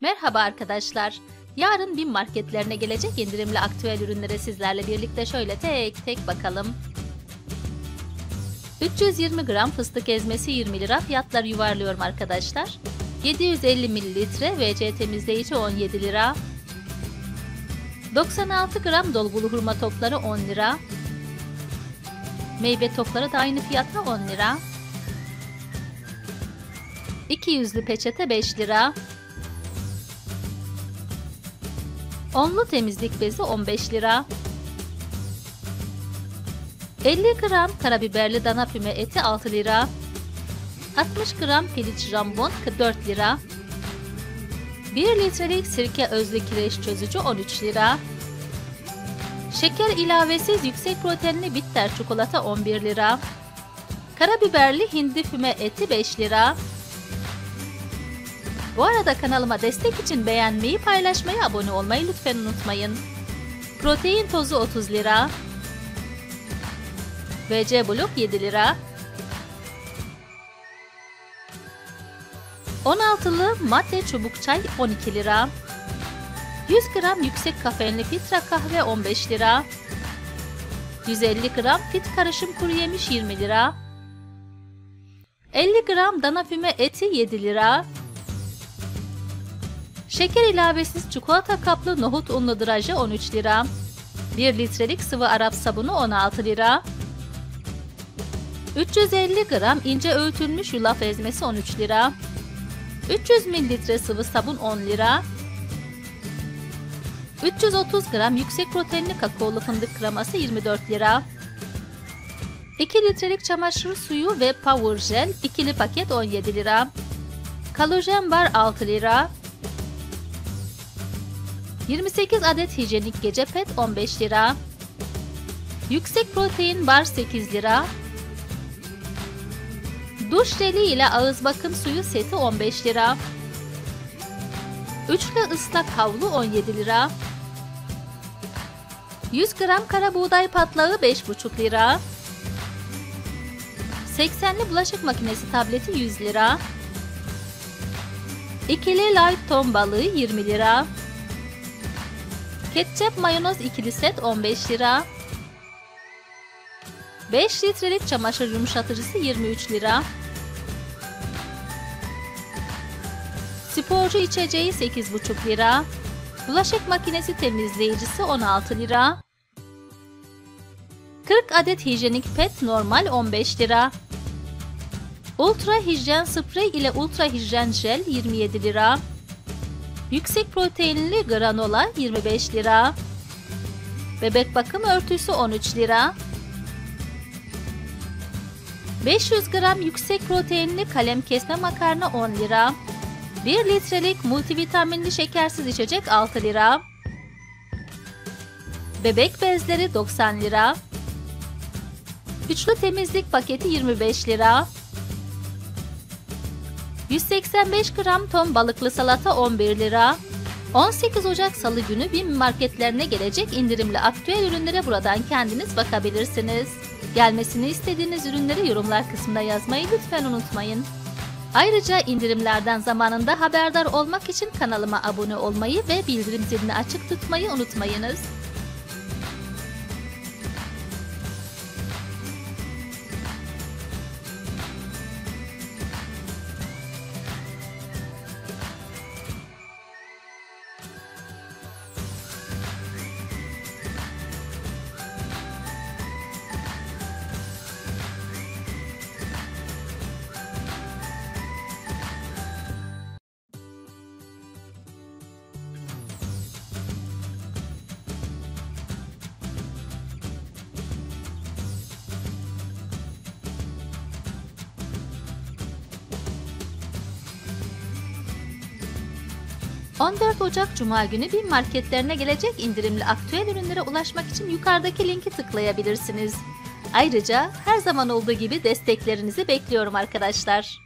Merhaba arkadaşlar. Yarın BİM marketlerine gelecek indirimli aktüel ürünlere sizlerle birlikte şöyle tek tek bakalım. 320 gram fıstık ezmesi 20 lira fiyatlar yuvarlıyorum arkadaşlar. 750 mililitre VC temizleyici 17 lira. 96 gram dolgulu hurma topları 10 lira. Meyve topları da aynı fiyata 10 lira. 200'lü peçete 5 lira. Onlu temizlik bezi 15 lira. 50 gram karabiberli dana füme eti 6 lira. 60 gram piliç jambon 4 lira. 1 litrelik sirke özlü kireç çözücü 13 lira. Şeker ilavesiz yüksek proteinli bitter çikolata 11 lira. Karabiberli hindi füme eti 5 lira. Bu arada kanalıma destek için beğenmeyi, paylaşmayı, abone olmayı lütfen unutmayın. Protein tozu 30 lira. VC blok 7 lira. 16'lı mate çubuk çay 12 lira. 100 gram yüksek kafeinli filtre kahve 15 lira. 150 gram fit karışım kuru yemiş 20 lira. 50 gram dana füme eti 7 lira. Şeker ilavesiz çikolata kaplı nohut unlu draje 13 lira. 1 litrelik sıvı Arap sabunu 16 lira. 350 gram ince öğütülmüş yulaf ezmesi 13 lira. 300 mililitre sıvı sabun 10 lira. 330 gram yüksek proteinli kakaolu fındık kreması 24 lira. 2 litrelik çamaşır suyu ve power gel ikili paket 17 lira. Kalojen bar 6 lira. 28 adet hijyenik gece pet 15 lira. Yüksek protein bar 8 lira. Duş jeli ile ağız bakım suyu seti 15 lira. Üçlü ıslak havlu 17 lira. 100 gram kara buğday patlağı 5,5 lira. 80'li bulaşık makinesi tableti 100 lira. İkili light ton balığı 20 lira. Ketçap mayonez ikili set 15 lira. 5 litrelik çamaşır yumuşatıcısı 23 lira. Sporcu içeceği 8,5 lira. Bulaşık makinesi temizleyicisi 16 lira. 40 adet hijyenik pet normal 15 lira. Ultra hijyen sprey ile ultra hijyen jel 27 lira. Yüksek proteinli granola 25 lira. Bebek bakım örtüsü 13 lira. 500 gram yüksek proteinli kalem kesme makarna 10 lira. 1 litrelik multivitaminli şekersiz içecek 6 lira. Bebek bezleri 90 lira. Üçlü temizlik paketi 25 lira. 185 gram ton balıklı salata 11 lira. 18 Ocak Salı günü BİM marketlerine gelecek indirimli aktüel ürünlere buradan kendiniz bakabilirsiniz. Gelmesini istediğiniz ürünleri yorumlar kısmında yazmayı lütfen unutmayın. Ayrıca indirimlerden zamanında haberdar olmak için kanalıma abone olmayı ve bildirim zilini açık tutmayı unutmayınız. 14 Ocak Cuma günü BİM marketlerine gelecek indirimli aktüel ürünlere ulaşmak için yukarıdaki linki tıklayabilirsiniz. Ayrıca her zaman olduğu gibi desteklerinizi bekliyorum arkadaşlar.